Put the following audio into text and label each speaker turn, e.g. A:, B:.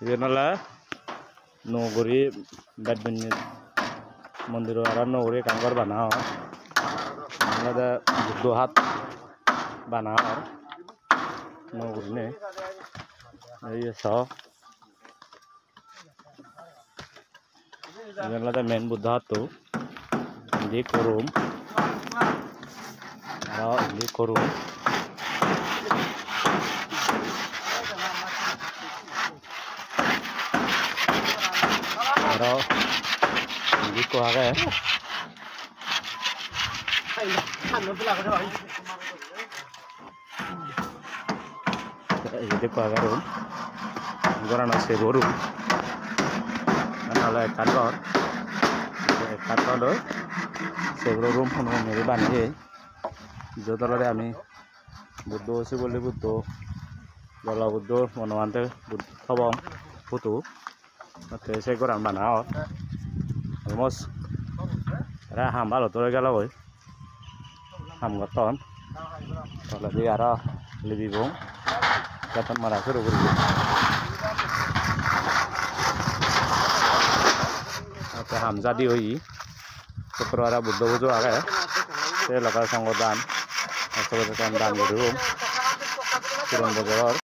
A: ಇದನ್ನೆಲ್ಲ ನೋಗುರಿ ಗಡ್ಬನ್ನಿ ಮುಂದಿರುವಾರ ನೋಗುರಿ ಕಂಗಾರು ಬನಾವ ಆಮೇಲೆ ದುಡ್ಡು ಹಾತ್ ಬನಾವ ನೋಗುರಿನೇ ये सौ जनला मेन बुद्धा तो हिंदी करूम हिंदी करूम Pero hindi ko eh. Ko room. Ano kantor. kantor do. সেগুলো রুম ফোন মেরে বানিয়ে যতলরে আমি বুদ্ধ বলে বুদ্ধ বুদ্ধ মনোমানতে বুদ্ধ থবম ফুটু ಮತ್ತೆ ಶೇಖರ್ ಅಣ್ಣ ನಾವು ಆಲ್ಮೋಸ್ಟ್ ಅರೆ ಹಾಂಬಾಲ್ ಹೊತ್ತೋಗಿ ಗೇಲ ಹೋಯ್ হামগর তখন তাহলে দিয়ে আরো লিবি বউ বেতন মারা শুরু করি হামজা দি হই শুক্রবার বুদ্ধ পুজো আগে সেই লগৰ সংগ দান দান কৰি পুৰণ বজাৰৰ